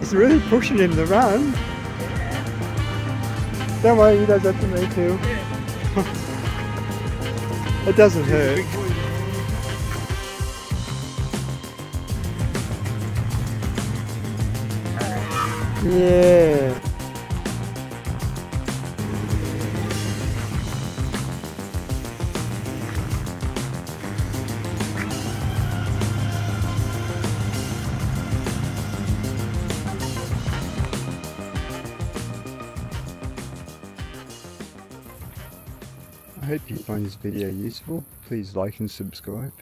It's really pushing him to run. Yeah. Don't worry, he does that to me too. Yeah. it doesn't hurt. Yeah. Hope you find this video useful. Please like and subscribe.